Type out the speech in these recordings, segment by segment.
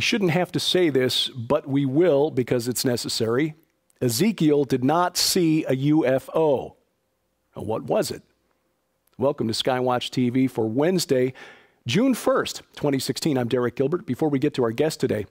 We shouldn't have to say this, but we will because it's necessary. Ezekiel did not see a UFO. What was it? Welcome to Skywatch TV for Wednesday, June 1st, 2016. I'm Derek Gilbert. Before we get to our guest today,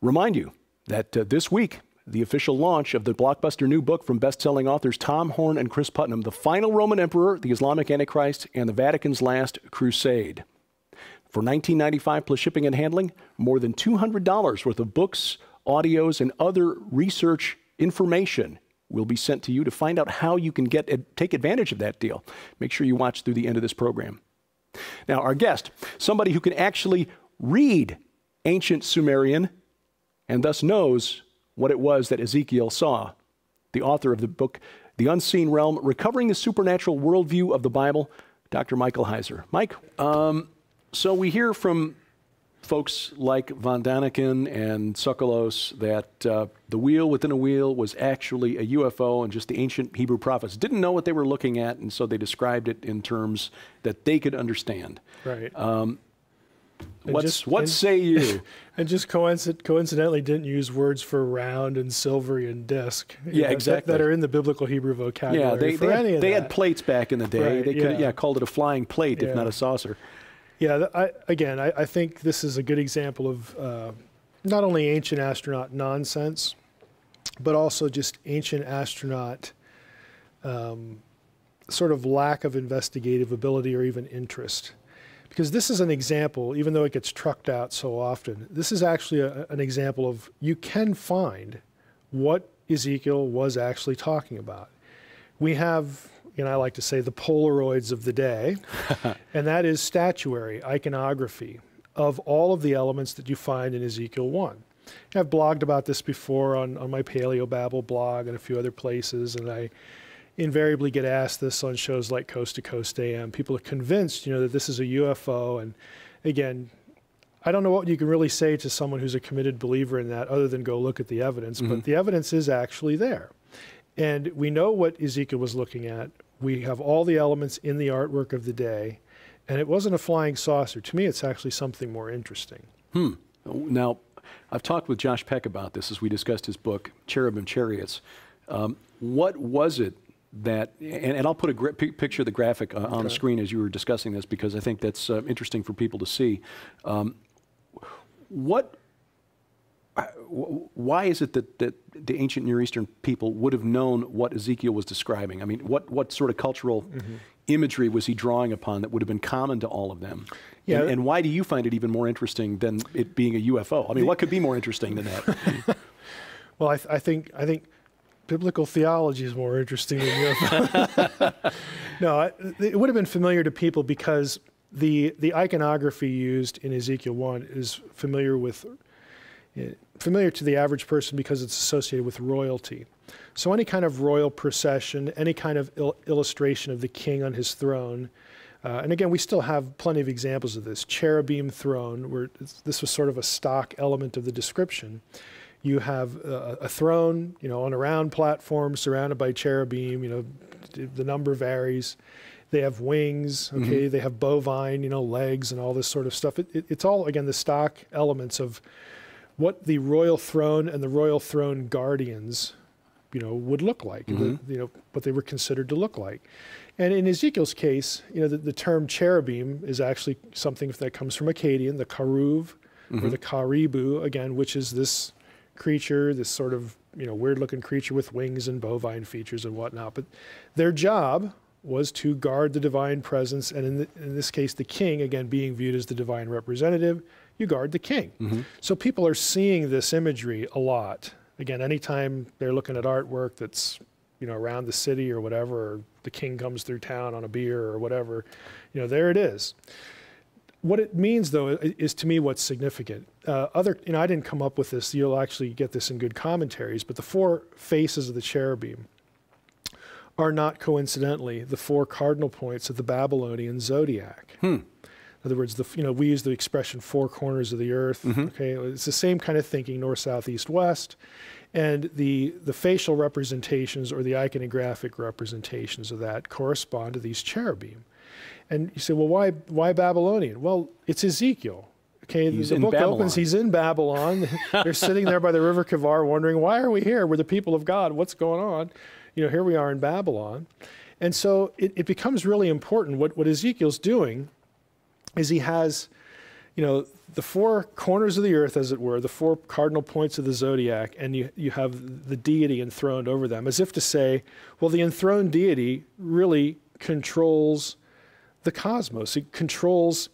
remind you that uh, this week, the official launch of the blockbuster new book from best-selling authors Tom Horn and Chris Putnam, The Final Roman Emperor, the Islamic Antichrist, and the Vatican's Last Crusade. For $19.95 plus shipping and handling, more than $200 worth of books, audios, and other research information will be sent to you to find out how you can get take advantage of that deal. Make sure you watch through the end of this program. Now, our guest, somebody who can actually read ancient Sumerian and thus knows what it was that Ezekiel saw, the author of the book, The Unseen Realm Recovering the Supernatural Worldview of the Bible, Dr. Michael Heiser. Mike, um, so we hear from folks like von Daniken and Tsoukalos that uh, the wheel within a wheel was actually a UFO, and just the ancient Hebrew prophets didn't know what they were looking at, and so they described it in terms that they could understand. Right. Um, what's, just, what and, say you? And just coincident, coincidentally didn't use words for round and silvery and disc. Yeah, know, exactly. That, that, are in the biblical Hebrew vocabulary. Yeah, they, they, had, they had, plates back in the day. Right, they could, yeah. yeah. called it a flying plate, yeah. if not a saucer. Yeah, I, again, I, I, think this is a good example of uh, not only ancient astronaut nonsense, but also just ancient astronaut um, sort of lack of investigative ability or even interest. Because this is an example, even though it gets trucked out so often, this is actually a, an example of you can find what Ezekiel was actually talking about. We have and I like to say the Polaroids of the day, and that is statuary, iconography of all of the elements that you find in Ezekiel 1. I've blogged about this before on, on my Paleobabble blog and a few other places, and I invariably get asked this on shows like Coast to Coast AM. People are convinced, you know, that this is a UFO, and again, I don't know what you can really say to someone who's a committed believer in that other than go look at the evidence, mm-hmm. but the evidence is actually there. And we know what Ezekiel was looking at. We have all the elements in the artwork of the day. And it wasn't a flying saucer. To me, it's actually something more interesting. Hmm. Now, I've talked with Josh Peck about this as we discussed his book, Cherubim Chariots. Um, what was it that, and, and I'll put a picture of the graphic uh, on the screen as you were discussing this because I think that's uh, interesting for people to see. Um, what why is it that, that the ancient Near Eastern people would have known what Ezekiel was describing? I mean, what, what sort of cultural mm-hmm. imagery was he drawing upon that would have been common to all of them? Yeah. And, and, why do you find it even more interesting than it being a UFO? I mean, what could be more interesting than that? well, I, th- I, think I think biblical theology is more interesting than UFO. no, it would have been familiar to people because the the iconography used in Ezekiel one is familiar with familiar to the average person because it's associated with royalty. So any kind of royal procession, any kind of il illustration of the king on his throne, uh, and again, we still have plenty of examples of this. Cherubim throne, where this was sort of a stock element of the description. You have a, a throne, you know, on a round platform surrounded by cherubim. You know, the number varies. They have wings. Okay, mm -hmm. they have bovine, you know, legs and all this sort of stuff. It, it, it's all again the stock elements of what the royal throne and the royal throne guardians, you know, would look like, mm-hmm. the, you know, what they were considered to look like. And in Ezekiel's case, you know, the, the term cherubim is actually something that comes from Akkadian, the karuv mm-hmm. or the karibu, again, which is this creature, this sort of, you know, weird looking creature with wings and bovine features and whatnot. But their job was to guard the divine presence, and in, the, in this case, the king, again, being viewed as the divine representative, you guard the king. Mm-hmm. So people are seeing this imagery a lot. Again, anytime they're looking at artwork that's you know around the city or whatever, or the king comes through town on a bier or whatever, you know there it is. What it means, though, is to me what's significant. Uh, other, you know, I didn't come up with this. You'll actually get this in good commentaries. But the four faces of the cherubim are not coincidentally the four cardinal points of the Babylonian zodiac. Hmm. In other words, the, you know, we use the expression four corners of the earth. Mm-hmm. Okay, it's the same kind of thinking, north, south, east, west, and the the facial representations or the iconographic representations of that correspond to these cherubim. And you say, well, why why Babylonian? Well, it's Ezekiel. Okay, He's the book Babylon. opens. He's in Babylon. They're sitting there by the river Kivar, wondering, "Why are we here? We're the people of God. What's going on?" You know, here we are in Babylon, and so it, it becomes really important. What what Ezekiel's doing is he has, you know, the four corners of the earth, as it were, the four cardinal points of the zodiac, and you you have the deity enthroned over them, as if to say, well, the enthroned deity really controls the cosmos. It controls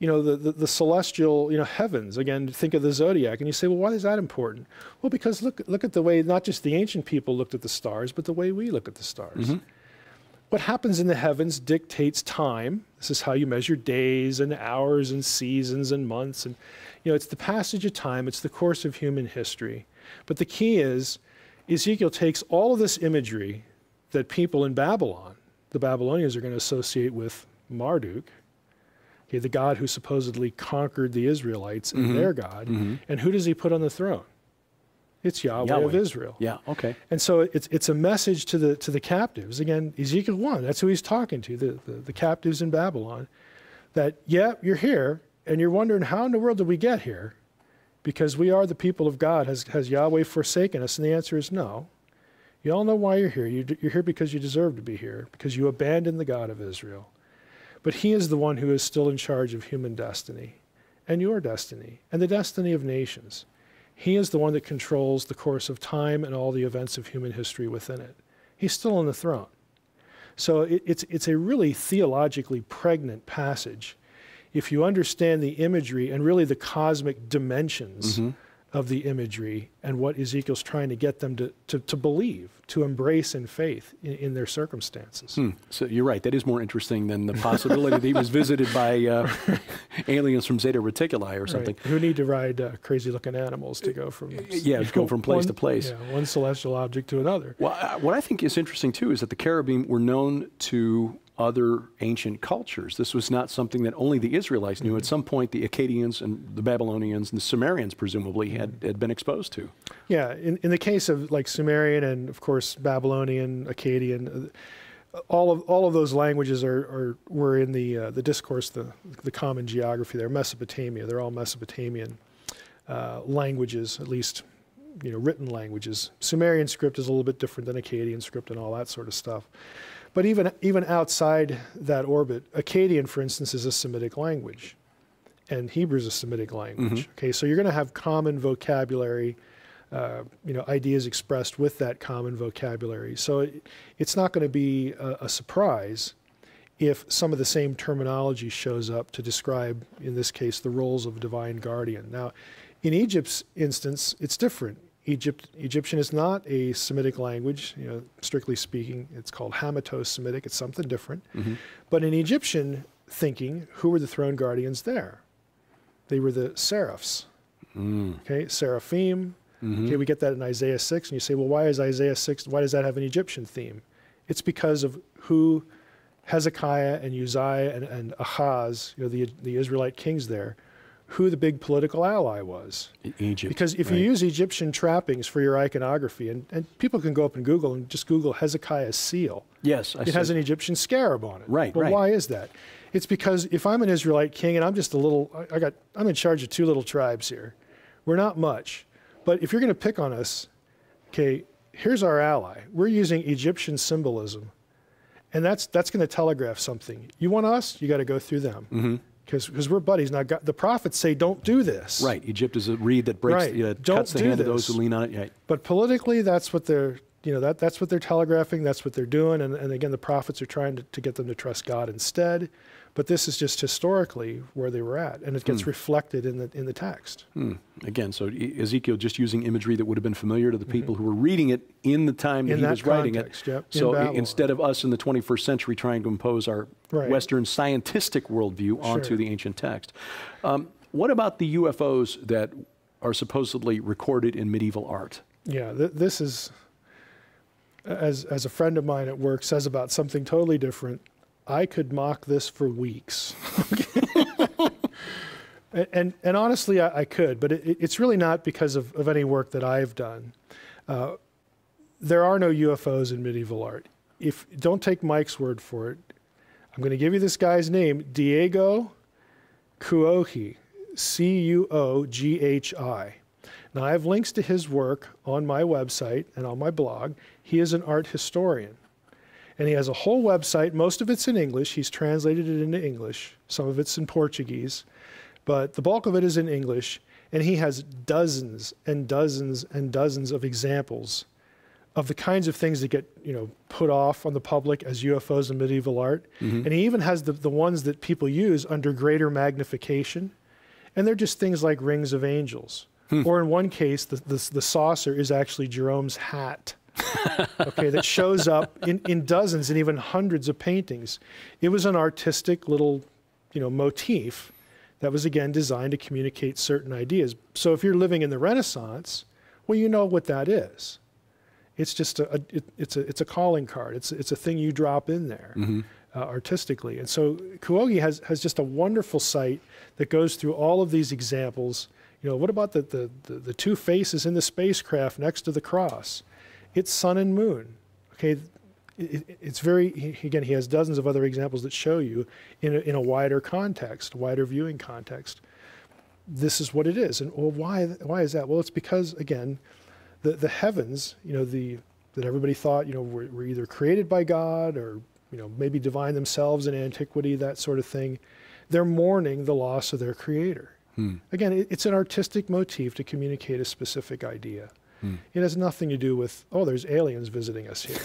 you know, the, the, the, celestial, you know, heavens. Again, think of the zodiac. And you say, well, why is that important? Well, because look, look at the way not just the ancient people looked at the stars, but the way we look at the stars. Mm-hmm. What happens in the heavens dictates time. This is how you measure days and hours and seasons and months. And, you know, it's the passage of time, it's the course of human history. But the key is Ezekiel takes all of this imagery that people in Babylon, the Babylonians are going to associate with Marduk, okay, the God who supposedly conquered the Israelites and Mhm. their God. Mhm. And who does he put on the throne? It's Yahweh, of Israel. Yeah, okay. And so it's, it's a message to the, to the captives. Again, Ezekiel 1, that's who he's talking to, the, the, the captives in Babylon, that, yeah, you're here, and you're wondering, how in the world did we get here? Because we are the people of God. Has, has Yahweh forsaken us? And the answer is no. You all know why you're here. You, you're here because you deserve to be here, because you abandoned the God of Israel. But he is the one who is still in charge of human destiny and your destiny and the destiny of nations. He is the one that controls the course of time and all the events of human history within it. He's still on the throne. So it, it's, it's a really theologically pregnant passage. If you understand the imagery and really the cosmic dimensions Mhm. Of the imagery and what Ezekiel's trying to get them to, to, to believe, to embrace in faith in, in their circumstances. Hmm. So you're right. That is more interesting than the possibility that he was visited by uh, aliens from Zeta Reticuli or something. Right. Who need to ride uh, crazy-looking animals to go from Yeah, to go from place one- to place. Yeah, one celestial object to another. Well, uh, what I think is interesting too is that the cherubim were known to other ancient cultures. This was not something that only the Israelites knew. At some point, the Akkadians and the Babylonians and the Sumerians presumably had, had been exposed to. Yeah, in, in the case of like Sumerian and of course Babylonian, Akkadian, uh, all of all of those languages are, are were in the uh, the discourse, the the common geography there. Mesopotamia, they're all Mesopotamian uh, languages, at least you know written languages. Sumerian script is a little bit different than Akkadian script and all that sort of stuff. But even even outside that orbit, Akkadian, for instance, is a Semitic language, and Hebrew is a Semitic language. Okay, so you're going to have common vocabulary uh, you know, ideas expressed with that common vocabulary. So it, it's not going to be a, a surprise if some of the same terminology shows up to describe, in this case, the roles of divine guardian. Now, in Egypt's instance, it's different. Egypt, Egyptian is not a Semitic language, you know, strictly speaking. It's called Hamito-Semitic. It's something different. Mm-hmm. But in Egyptian thinking, who were the throne guardians there? They were the seraphs. Mm. Okay, seraphim, mm-hmm. Okay, we get that in Isaiah 6, and you say, well, why is Isaiah 6, why does that have an Egyptian theme? It's because of who Hezekiah and Uzziah and, and Ahaz, you know, the, the Israelite kings there, who the big political ally was. Egypt. Because if right. you use Egyptian trappings for your iconography, and, and people can go up and Google and just Google Hezekiah's seal, yes, I it has an Egyptian scarab on it. Right, Well, right. why is that? It's because if I'm an Israelite king and I'm just a little, I I got, I'm in charge of two little tribes here. We're not much, but if you're going to pick on us, okay, here's our ally. We're using Egyptian symbolism, and that's that's going to telegraph something. You want us? You got to go through them. Mm-hmm. Because we're buddies. Now, God, the prophets say, don't do this. Right, Egypt is a reed that breaks, Right. know, uh, Don't cuts the hand of those this. who lean on it. Right. But politically, that's what they're, you know, that, that's what they're telegraphing. That's what they're doing. And, and again, the prophets are trying to, to get them to trust God instead. But this is just historically where they were at, and it gets reflected in the in the text. Hmm. Again, so E- Ezekiel just using imagery that would have been familiar to the people who were reading it in the time that In he that was writing it. yep, so i- Babylon. instead of us in the 21st century trying to impose our Right. Western scientific worldview onto Sure. the ancient text. Um, what about the UFOs that are supposedly recorded in medieval art? Yeah, th- this is, as as a friend of mine at work says about something totally different. I could mock this for weeks. and, and honestly, I, I could, but it, it's really not because of, of any work that I've done. Uh, there are no UFOs in medieval art. If don't take Mike's word for it, I'm going to give you this guy's name, Diego Cuoghi. C U O G H I. Now, I have links to his work on my website and on my blog. He is an art historian. And he has a whole website. Most of it's in English. He's translated it into English. Some of it's in Portuguese. But the bulk of it is in English. And he has dozens and dozens and dozens of examples of the kinds of things that get you know put off on the public as UFOs and medieval art, mm-hmm. and he even has the, the ones that people use under greater magnification, and they're just things like rings of angels, hmm. or in one case the, the, the saucer is actually Jerome's hat. okay, that shows up in, in dozens and even hundreds of paintings. It was an artistic little, you know, motif that was again designed to communicate certain ideas. So if you're living in the Renaissance, well, you know what that is. It's just a, a it, it's a it's a calling card. It's it's a thing you drop in there mm-hmm. uh, artistically. And so Cuoghi has has just a wonderful site that goes through all of these examples. You know, what about the the, the, the two faces in the spacecraft next to the cross? It's sun and moon. Okay, it, it's very again he has dozens of other examples that show you in a, in a wider context wider viewing context this is what it is and well why why is that well it's because again the, the heavens, you know, the, that everybody thought, you know, were, were either created by God or, you know, maybe divine themselves in antiquity, that sort of thing. They're mourning the loss of their creator. Hmm. Again, it, it's an artistic motif to communicate a specific idea. Hmm. It has nothing to do with, oh, there's aliens visiting us here.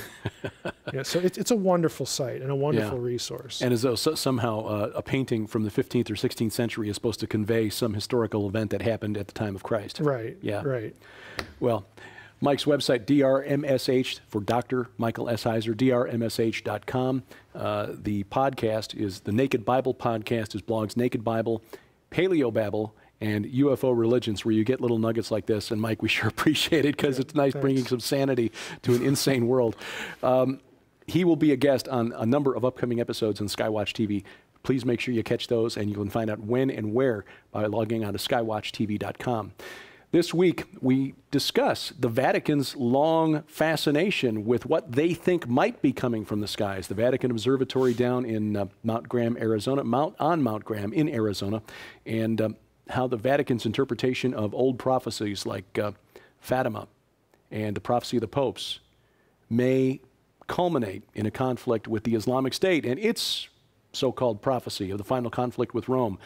yeah, so it, it's a wonderful site and a wonderful yeah. resource. And as though so, somehow uh, a painting from the 15th or 16th century is supposed to convey some historical event that happened at the time of Christ. Right. Yeah. Right. Well, Mike's website, DRMSH, for Dr. Michael S. Heiser, drmsh.com. Uh, the podcast is the Naked Bible podcast, is blogs Naked Bible, Paleo Babble, and UFO Religions, where you get little nuggets like this. And Mike, we sure appreciate it because yeah, it's nice thanks. bringing some sanity to an insane world. Um, he will be a guest on a number of upcoming episodes on Skywatch TV. Please make sure you catch those, and you can find out when and where by logging on to skywatchtv.com. This week, we discuss the Vatican's long fascination with what they think might be coming from the skies. The Vatican Observatory down in uh, Mount Graham, Arizona, Mount on Mount Graham in Arizona, and um, how the Vatican's interpretation of old prophecies like uh, Fatima and the prophecy of the popes may culminate in a conflict with the Islamic State and its so-called prophecy of the final conflict with Rome.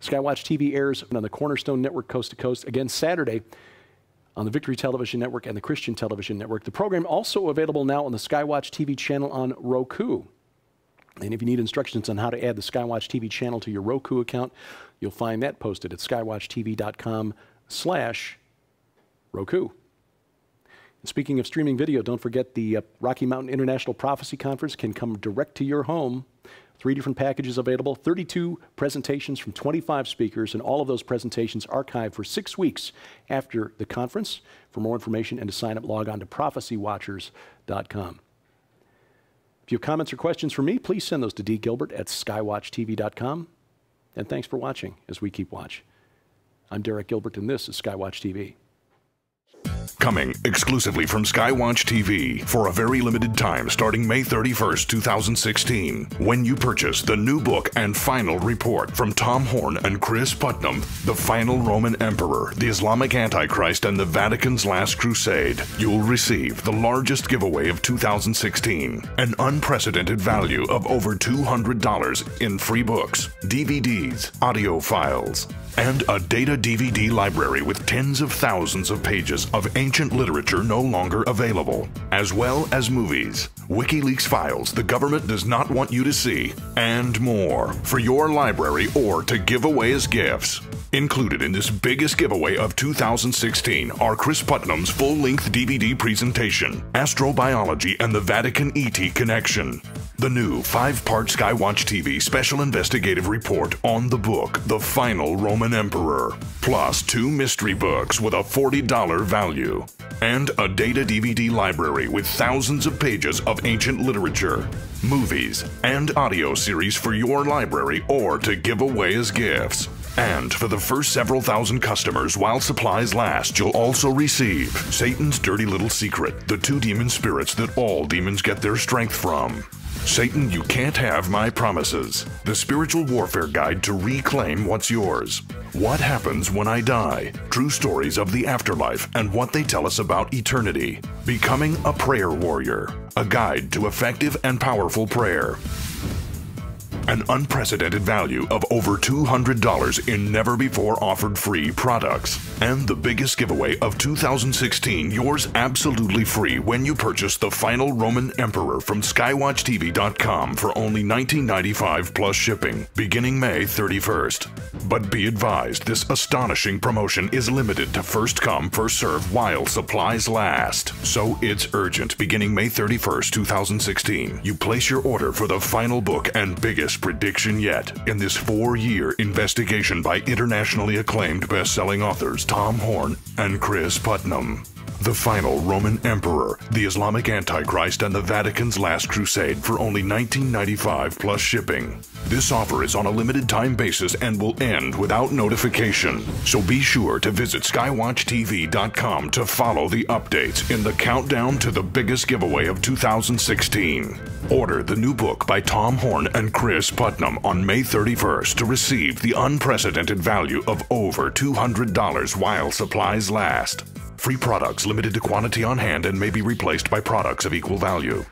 Skywatch TV airs on the Cornerstone Network coast to coast again Saturday on the Victory Television Network and the Christian Television Network. The program also available now on the Skywatch TV channel on Roku. And if you need instructions on how to add the Skywatch TV channel to your Roku account, you'll find that posted at skywatchtv.com slash Roku. And speaking of streaming video, don't forget the uh, Rocky Mountain International Prophecy Conference can come direct to your home Three different packages available, 32 presentations from 25 speakers, and all of those presentations archived for six weeks after the conference. For more information and to sign up, log on to prophecywatchers.com. If you have comments or questions for me, please send those to dgilbert at skywatchtv.com. And thanks for watching as we keep watch. I'm Derek Gilbert, and this is Skywatch TV. Coming exclusively from Skywatch TV for a very limited time starting May 31st, 2016. When you purchase the new book and final report from Tom Horn and Chris Putnam, The Final Roman Emperor, the Islamic Antichrist, and the Vatican's Last Crusade, you'll receive the largest giveaway of 2016, an unprecedented value of over $200 in free books, DVDs, audio files, and a data DVD library with tens of thousands of pages of ancient literature no longer available, as well as movies, WikiLeaks files the government does not want you to see, and more for your library or to give away as gifts. Included in this biggest giveaway of 2016 are Chris Putnam's full length DVD presentation, Astrobiology and the Vatican ET Connection, the new five part Skywatch TV special investigative report on the book The Final Roman Emperor, plus two mystery books with a $40 value, and a data DVD library with thousands of pages of ancient literature, movies, and audio series for your library or to give away as gifts. And for the first several thousand customers while supplies last, you'll also receive Satan's Dirty Little Secret, the two demon spirits that all demons get their strength from. Satan, you can't have my promises. The spiritual warfare guide to reclaim what's yours. What happens when I die? True stories of the afterlife and what they tell us about eternity. Becoming a prayer warrior. A guide to effective and powerful prayer an unprecedented value of over $200 in never before offered free products. And the biggest giveaway of 2016, yours absolutely free when you purchase the final Roman Emperor from SkywatchTV.com for only $19.95 plus shipping, beginning May 31st. But be advised, this astonishing promotion is limited to first come, first serve while supplies last. So it's urgent, beginning May 31st, 2016. You place your order for the final book and biggest prediction yet in this four year investigation by internationally acclaimed best selling authors Tom Horn and Chris Putnam. The Final Roman Emperor, the Islamic Antichrist, and the Vatican's Last Crusade for only $19.95 plus shipping. This offer is on a limited time basis and will end without notification. So be sure to visit SkywatchTV.com to follow the updates in the countdown to the biggest giveaway of 2016. Order the new book by Tom Horn and Chris Putnam on May 31st to receive the unprecedented value of over $200 while supplies last. Free products limited to quantity on hand and may be replaced by products of equal value.